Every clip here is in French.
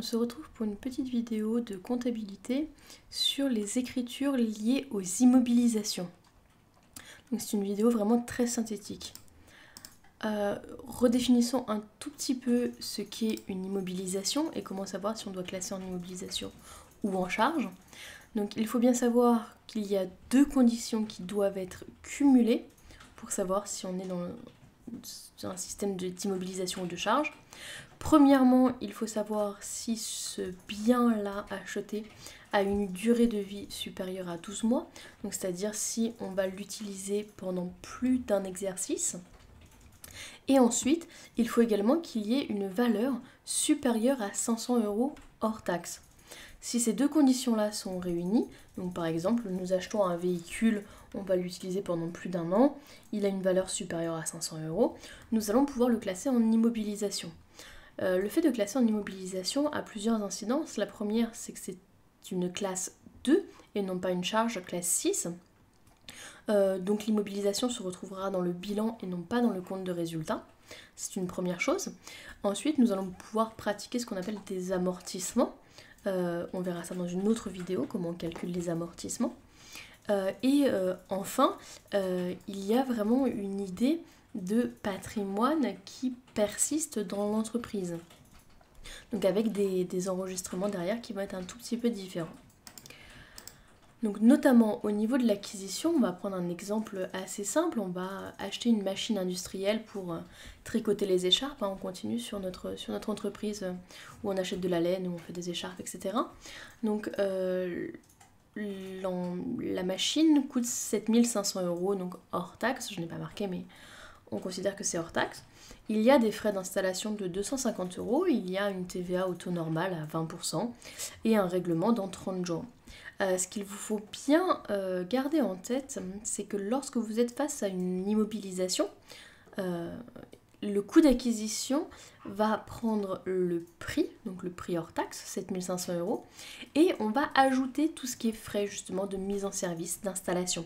on se retrouve pour une petite vidéo de comptabilité sur les écritures liées aux immobilisations. c'est une vidéo vraiment très synthétique. Euh, redéfinissons un tout petit peu ce qu'est une immobilisation et comment savoir si on doit classer en immobilisation ou en charge. Donc il faut bien savoir qu'il y a deux conditions qui doivent être cumulées pour savoir si on est dans un système d'immobilisation ou de charge. Premièrement, il faut savoir si ce bien-là acheté a une durée de vie supérieure à 12 mois, donc c'est-à-dire si on va l'utiliser pendant plus d'un exercice. Et ensuite, il faut également qu'il y ait une valeur supérieure à 500 euros hors taxe. Si ces deux conditions-là sont réunies, donc par exemple nous achetons un véhicule, on va l'utiliser pendant plus d'un an, il a une valeur supérieure à 500 euros, nous allons pouvoir le classer en immobilisation. Euh, le fait de classer en immobilisation a plusieurs incidences. La première, c'est que c'est une classe 2 et non pas une charge classe 6. Euh, donc l'immobilisation se retrouvera dans le bilan et non pas dans le compte de résultat. C'est une première chose. Ensuite, nous allons pouvoir pratiquer ce qu'on appelle des amortissements. Euh, on verra ça dans une autre vidéo, comment on calcule les amortissements. et enfin, il y a vraiment une idée de patrimoine qui persiste dans l'entreprise. Donc avec des, enregistrements derrière qui vont être un tout petit peu différents. Donc notamment au niveau de l'acquisition, on va prendre un exemple assez simple, on va acheter une machine industrielle pour euh, tricoter les écharpes, hein. on continue sur notre, sur notre entreprise euh, où on achète de la laine, où on fait des écharpes, etc. Donc euh, la machine coûte 7500 euros, donc hors taxe, je n'ai pas marqué mais on considère que c'est hors taxe. Il y a des frais d'installation de 250 euros, il y a une TVA au taux normal à 20% et un règlement dans 30 jours. Euh, ce qu'il vous faut bien euh, garder en tête, c'est que lorsque vous êtes face à une immobilisation, euh, le coût d'acquisition va prendre le prix, donc le prix hors taxe, 7500 euros, et on va ajouter tout ce qui est frais justement de mise en service, d'installation.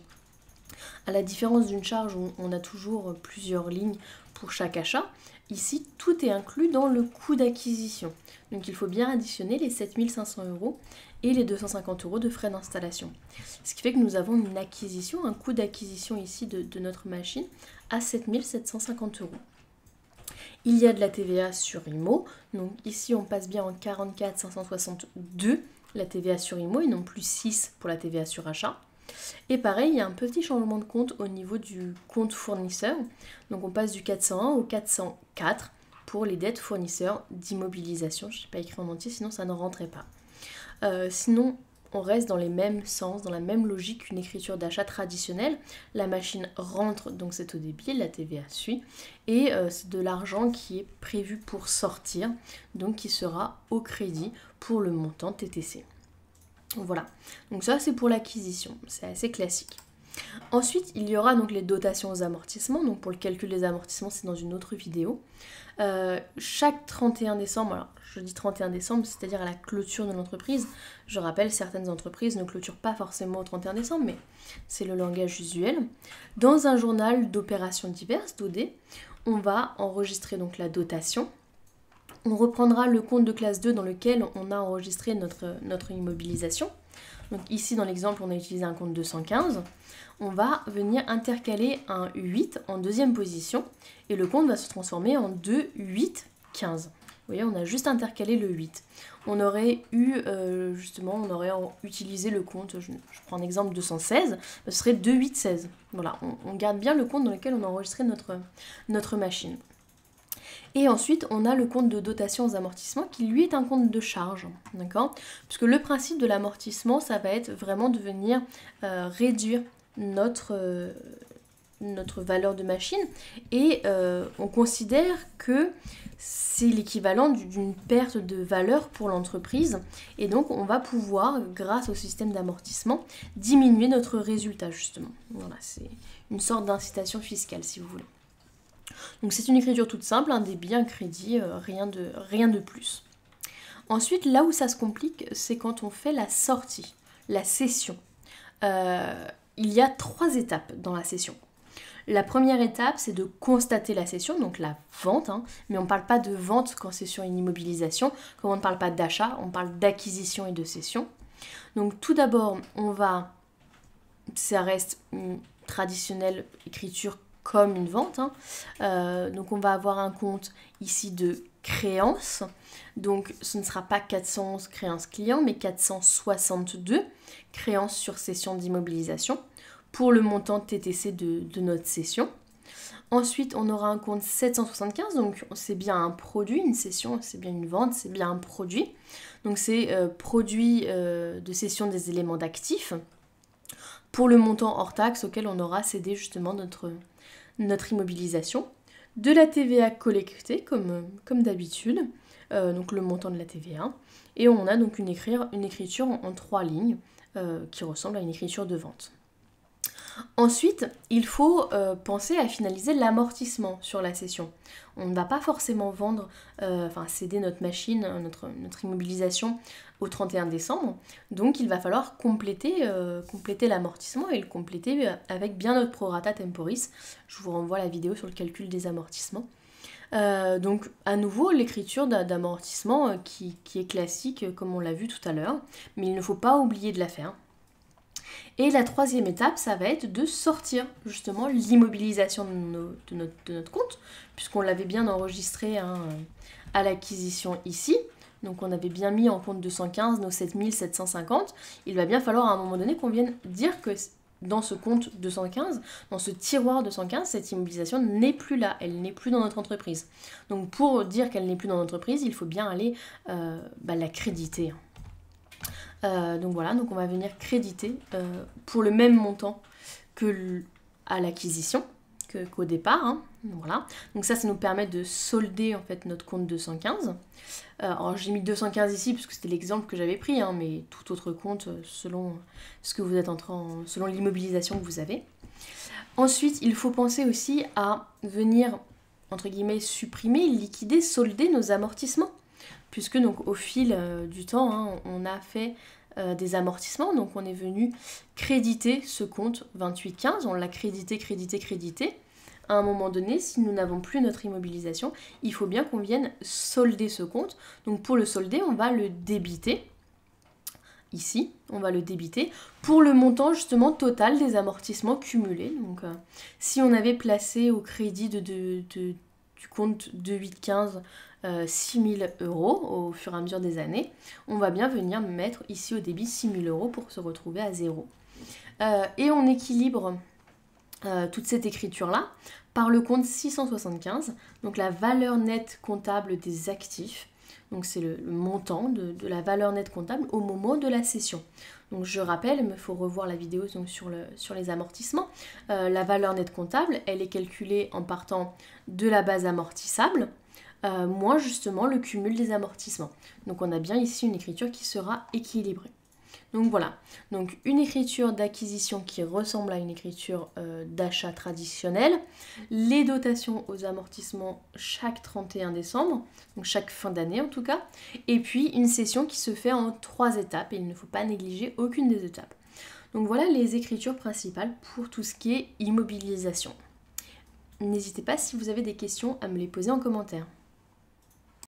À la différence d'une charge où on a toujours plusieurs lignes pour chaque achat, ici tout est inclus dans le coût d'acquisition. Donc il faut bien additionner les 7500 euros et les 250 euros de frais d'installation. Ce qui fait que nous avons une acquisition, un coût d'acquisition ici de, notre machine à 7750 euros. Il y a de la TVA sur IMO, donc ici on passe bien en 44 562 la TVA sur IMO et non plus 6 pour la TVA sur achat. Et pareil, il y a un petit changement de compte au niveau du compte fournisseur. Donc on passe du 401 au 404 pour les dettes fournisseurs d'immobilisation. Je n'ai pas écrit en entier, sinon ça ne rentrait pas. Euh, sinon, on reste dans les mêmes sens, dans la même logique qu'une écriture d'achat traditionnelle. La machine rentre, donc c'est au débit, la TVA suit, et euh, c'est de l'argent qui est prévu pour sortir, donc qui sera au crédit pour le montant TTC. Voilà, donc ça c'est pour l'acquisition, c'est assez classique. Ensuite, il y aura donc les dotations aux amortissements. Donc pour le calcul des amortissements, c'est dans une autre vidéo. Euh, chaque 31 décembre, alors je dis 31 décembre, c'est-à-dire à la clôture de l'entreprise. Je rappelle, certaines entreprises ne clôturent pas forcément au 31 décembre, mais c'est le langage usuel. Dans un journal d'opérations diverses, d'OD, on va enregistrer donc la dotation, on reprendra le compte de classe 2 dans lequel on a enregistré notre, immobilisation. Donc ici dans l'exemple on a utilisé un compte 215. On va venir intercaler un 8 en deuxième position et le compte va se transformer en 2, 8, 15. Vous voyez, on a juste intercalé le 8. On aurait eu, euh, justement, on aurait utilisé le compte, je, prends un exemple 216, ce serait 2, 8, 16. Voilà, on, garde bien le compte dans lequel on a enregistré notre machine. Et ensuite, on a le compte de dotation aux amortissements qui lui est un compte de charge, d'accord? Puisque le principe de l'amortissement, ça va être vraiment de venir euh, réduire notre, euh, notre valeur de machine et euh, on considère que c'est l'équivalent d'une perte de valeur pour l'entreprise et donc on va pouvoir, grâce au système d'amortissement, diminuer notre résultat justement. Voilà, c'est une sorte d'incitation fiscale si vous voulez. Donc c'est une écriture toute simple, un débit, un crédit, euh, rien, de, plus. Ensuite, là où ça se complique, c'est quand on fait la sortie, la session. Euh, il y a trois étapes dans la session. La première étape, c'est de constater la cession, donc la vente, hein. mais on ne parle pas de vente quand c'est sur une immobilisation, comme on ne parle pas d'achat, on parle d'acquisition et de cession. Donc tout d'abord, on va, ça reste une traditionnelle écriture comme une vente, hein. euh, donc on va avoir un compte ici de créance, donc ce ne sera pas 411 créances clients, mais 462 créances sur cession d'immobilisation pour le montant TTC de, notre session. Ensuite, on aura un compte 775, donc c'est bien un produit, une session, c'est bien une vente, c'est bien un produit. Donc c'est euh, produit euh, de cession des éléments d'actifs pour le montant hors taxe auquel on aura cédé justement notre, notre immobilisation. De la TVA collectée comme, d'habitude, euh, donc le montant de la TVA. Et on a donc une, une écriture en, en trois lignes qui ressemble à une écriture de vente. Ensuite, il faut euh, penser à finaliser l'amortissement sur la session. On ne va pas forcément vendre, euh, enfin céder notre machine, notre, notre, immobilisation au 31 décembre. Donc il va falloir compléter, euh, compléter l'amortissement et le compléter avec bien notre prorata temporis. Je vous renvoie la vidéo sur le calcul des amortissements. donc à nouveau l'écriture d'amortissement qui, qui, est classique comme on l'a vu tout à l'heure, mais il ne faut pas oublier de la faire. Et la troisième étape, ça va être de sortir justement l'immobilisation de, notre, compte, puisqu'on l'avait bien enregistré hein, à l'acquisition ici. Donc on avait bien mis en compte 215 nos 7750. Il va bien falloir à un moment donné qu'on vienne dire que dans ce compte 215, dans ce tiroir 215, cette immobilisation n'est plus là, elle n'est plus dans notre entreprise. Donc pour dire qu'elle n'est plus dans l'entreprise, il faut bien aller euh, bah. Euh, donc voilà, on va venir créditer euh, pour le même montant que à l'acquisition qu'au départ. Hein. Donc ça, ça nous permet de solder en fait notre compte 215. Euh, alors j'ai mis 215 ici parce que c'était l'exemple que j'avais pris, hein, mais tout autre compte selon ce que vous êtes en train, selon l'immobilisation que vous avez. Ensuite, il faut penser aussi à venir entre guillemets supprimer, liquider, solder nos amortissements puisque donc au fil euh, du temps, hein, on a fait euh, des amortissements, donc on est venu créditer ce compte 2815, on l'a crédité, crédité, crédité. À un moment donné, si nous n'avons plus notre immobilisation, il faut bien qu'on vienne solder ce compte. Donc pour le solder, on va le débiter. Ici, on va le débiter pour le montant justement total des amortissements cumulés. Donc euh, si on avait placé au crédit de, du compte 2815 6 000 euros au fur et à mesure des années, on va bien venir mettre ici au débit 6 000 euros pour se retrouver à zéro. Euh, et on équilibre euh, toute cette écriture-là par le compte 675, donc la valeur nette comptable des actifs. Donc c'est le, montant de, la valeur nette comptable au moment de la cession. Donc je rappelle, il me faut revoir la vidéo sur les amortissements. Euh, la valeur nette comptable, elle est calculée en partant de la base amortissable, euh, moins justement le cumul des amortissements. Donc on a bien ici une écriture qui sera équilibrée. Donc voilà, donc une écriture d'acquisition qui ressemble à une écriture euh, d'achat traditionnelle, les dotations aux amortissements chaque 31 décembre, donc chaque fin d'année en tout cas, et puis une session qui se fait en trois étapes et il ne faut pas négliger aucune des étapes. Donc voilà les écritures principales pour tout ce qui est immobilisation. N'hésitez pas si vous avez des questions à me les poser en commentaire.